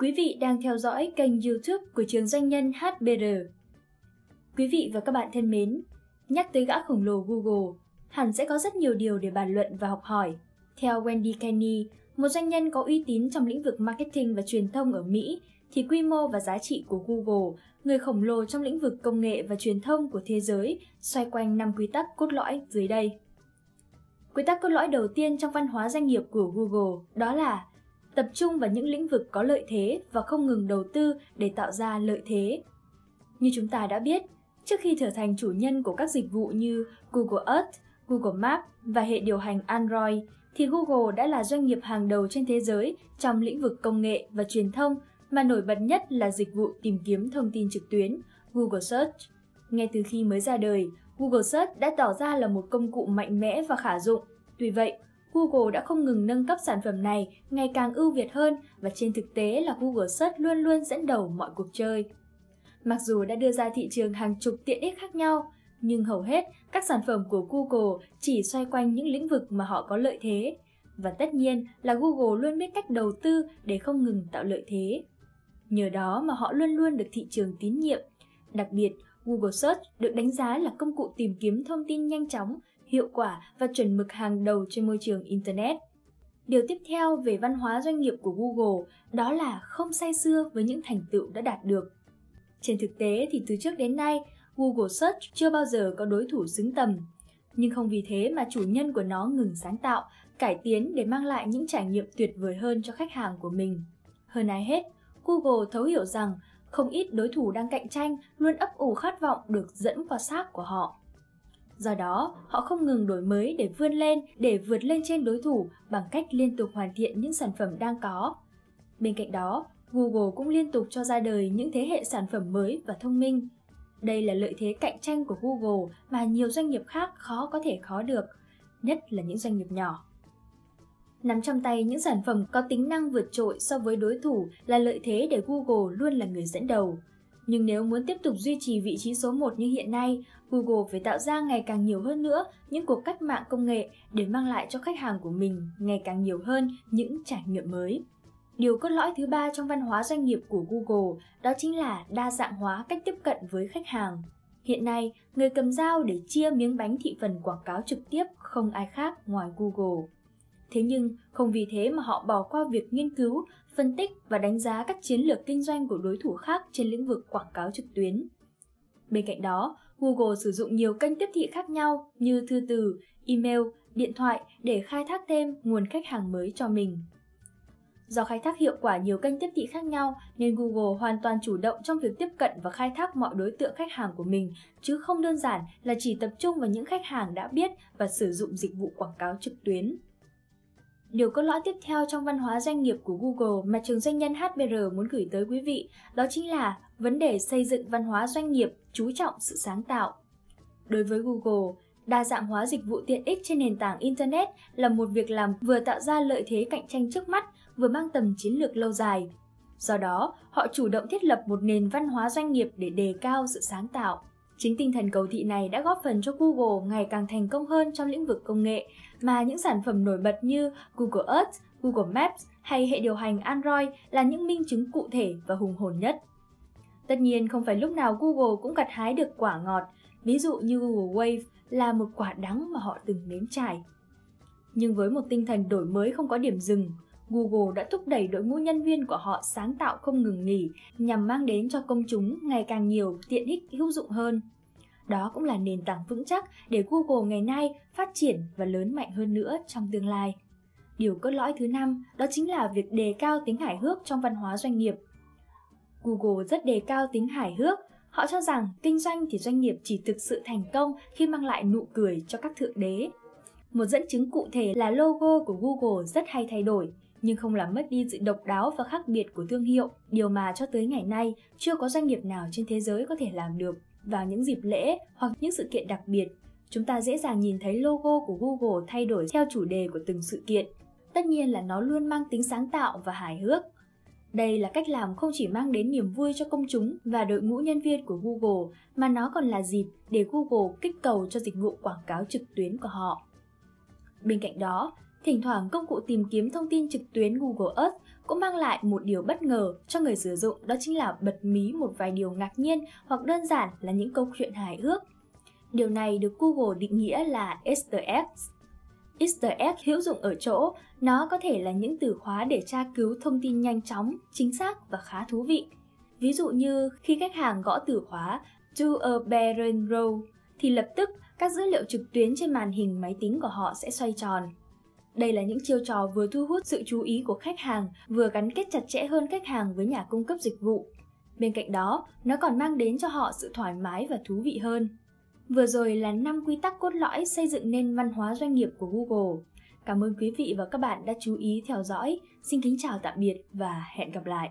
Quý vị đang theo dõi kênh YouTube của trường doanh nhân HBR. Quý vị và các bạn thân mến, nhắc tới gã khổng lồ Google, hẳn sẽ có rất nhiều điều để bàn luận và học hỏi. Theo Wendy Kenny, một doanh nhân có uy tín trong lĩnh vực marketing và truyền thông ở Mỹ, thì quy mô và giá trị của Google, người khổng lồ trong lĩnh vực công nghệ và truyền thông của thế giới, xoay quanh năm quy tắc cốt lõi dưới đây. Quy tắc cốt lõi đầu tiên trong văn hóa doanh nghiệp của Google đó là tập trung vào những lĩnh vực có lợi thế và không ngừng đầu tư để tạo ra lợi thế. Như chúng ta đã biết, trước khi trở thành chủ nhân của các dịch vụ như Google Earth, Google Maps và hệ điều hành Android, thì Google đã là doanh nghiệp hàng đầu trên thế giới trong lĩnh vực công nghệ và truyền thông mà nổi bật nhất là dịch vụ tìm kiếm thông tin trực tuyến, Google Search. Ngay từ khi mới ra đời, Google Search đã tỏ ra là một công cụ mạnh mẽ và khả dụng. Tuy vậy, Google đã không ngừng nâng cấp sản phẩm này ngày càng ưu việt hơn và trên thực tế là Google Search luôn luôn dẫn đầu mọi cuộc chơi. Mặc dù đã đưa ra thị trường hàng chục tiện ích khác nhau, nhưng hầu hết các sản phẩm của Google chỉ xoay quanh những lĩnh vực mà họ có lợi thế. Và tất nhiên là Google luôn biết cách đầu tư để không ngừng tạo lợi thế. Nhờ đó mà họ luôn luôn được thị trường tín nhiệm. Đặc biệt, Google Search được đánh giá là công cụ tìm kiếm thông tin nhanh chóng, hiệu quả và chuẩn mực hàng đầu trên môi trường Internet. Điều tiếp theo về văn hóa doanh nghiệp của Google đó là không say xưa với những thành tựu đã đạt được. Trên thực tế thì từ trước đến nay, Google Search chưa bao giờ có đối thủ xứng tầm. Nhưng không vì thế mà chủ nhân của nó ngừng sáng tạo, cải tiến để mang lại những trải nghiệm tuyệt vời hơn cho khách hàng của mình. Hơn ai hết, Google thấu hiểu rằng không ít đối thủ đang cạnh tranh luôn ấp ủ khát vọng được dẫn qua xác của họ. Do đó, họ không ngừng đổi mới để vươn lên, để vượt lên trên đối thủ bằng cách liên tục hoàn thiện những sản phẩm đang có. Bên cạnh đó, Google cũng liên tục cho ra đời những thế hệ sản phẩm mới và thông minh. Đây là lợi thế cạnh tranh của Google mà nhiều doanh nghiệp khác khó có thể khó được, nhất là những doanh nghiệp nhỏ. Nắm trong tay những sản phẩm có tính năng vượt trội so với đối thủ là lợi thế để Google luôn là người dẫn đầu. Nhưng nếu muốn tiếp tục duy trì vị trí số 1 như hiện nay, Google phải tạo ra ngày càng nhiều hơn nữa những cuộc cách mạng công nghệ để mang lại cho khách hàng của mình ngày càng nhiều hơn những trải nghiệm mới. Điều cốt lõi thứ ba trong văn hóa doanh nghiệp của Google đó chính là đa dạng hóa cách tiếp cận với khách hàng. Hiện nay, người cầm dao để chia miếng bánh thị phần quảng cáo trực tiếp không ai khác ngoài Google. Thế nhưng, không vì thế mà họ bỏ qua việc nghiên cứu, phân tích và đánh giá các chiến lược kinh doanh của đối thủ khác trên lĩnh vực quảng cáo trực tuyến. Bên cạnh đó, Google sử dụng nhiều kênh tiếp thị khác nhau như thư từ, email, điện thoại để khai thác thêm nguồn khách hàng mới cho mình. Do khai thác hiệu quả nhiều kênh tiếp thị khác nhau nên Google hoàn toàn chủ động trong việc tiếp cận và khai thác mọi đối tượng khách hàng của mình, chứ không đơn giản là chỉ tập trung vào những khách hàng đã biết và sử dụng dịch vụ quảng cáo trực tuyến. Điều cốt lõi tiếp theo trong văn hóa doanh nghiệp của Google mà trường doanh nhân HBR muốn gửi tới quý vị đó chính là vấn đề xây dựng văn hóa doanh nghiệp chú trọng sự sáng tạo. Đối với Google, đa dạng hóa dịch vụ tiện ích trên nền tảng Internet là một việc làm vừa tạo ra lợi thế cạnh tranh trước mắt, vừa mang tầm chiến lược lâu dài. Do đó, họ chủ động thiết lập một nền văn hóa doanh nghiệp để đề cao sự sáng tạo. Chính tinh thần cầu thị này đã góp phần cho Google ngày càng thành công hơn trong lĩnh vực công nghệ, mà những sản phẩm nổi bật như Google Earth, Google Maps hay hệ điều hành Android là những minh chứng cụ thể và hùng hồn nhất. Tất nhiên không phải lúc nào Google cũng gặt hái được quả ngọt, ví dụ như Google Wave là một quả đắng mà họ từng nếm trải. Nhưng với một tinh thần đổi mới không có điểm dừng, Google đã thúc đẩy đội ngũ nhân viên của họ sáng tạo không ngừng nghỉ nhằm mang đến cho công chúng ngày càng nhiều tiện ích hữu dụng hơn. Đó cũng là nền tảng vững chắc để Google ngày nay phát triển và lớn mạnh hơn nữa trong tương lai. Điều cốt lõi thứ năm đó chính là việc đề cao tính hài hước trong văn hóa doanh nghiệp. Google rất đề cao tính hài hước, họ cho rằng kinh doanh thì doanh nghiệp chỉ thực sự thành công khi mang lại nụ cười cho các thượng đế. Một dẫn chứng cụ thể là logo của Google rất hay thay đổi, nhưng không làm mất đi sự độc đáo và khác biệt của thương hiệu, điều mà cho tới ngày nay chưa có doanh nghiệp nào trên thế giới có thể làm được. Vào những dịp lễ hoặc những sự kiện đặc biệt, chúng ta dễ dàng nhìn thấy logo của Google thay đổi theo chủ đề của từng sự kiện. Tất nhiên là nó luôn mang tính sáng tạo và hài hước. Đây là cách làm không chỉ mang đến niềm vui cho công chúng và đội ngũ nhân viên của Google, mà nó còn là dịp để Google kích cầu cho dịch vụ quảng cáo trực tuyến của họ. Bên cạnh đó, Thỉnh thoảng công cụ tìm kiếm thông tin trực tuyến Google Earth cũng mang lại một điều bất ngờ cho người sử dụng đó chính là bật mí một vài điều ngạc nhiên hoặc đơn giản là những câu chuyện hài hước. Điều này được Google định nghĩa là Easter eggs. Easter egg hữu dụng ở chỗ, nó có thể là những từ khóa để tra cứu thông tin nhanh chóng, chính xác và khá thú vị. Ví dụ như khi khách hàng gõ từ khóa to a barren row thì lập tức các dữ liệu trực tuyến trên màn hình máy tính của họ sẽ xoay tròn. Đây là những chiêu trò vừa thu hút sự chú ý của khách hàng, vừa gắn kết chặt chẽ hơn khách hàng với nhà cung cấp dịch vụ. Bên cạnh đó, nó còn mang đến cho họ sự thoải mái và thú vị hơn. Vừa rồi là 5 quy tắc cốt lõi xây dựng nên văn hóa doanh nghiệp của Google. Cảm ơn quý vị và các bạn đã chú ý theo dõi. Xin kính chào tạm biệt và hẹn gặp lại.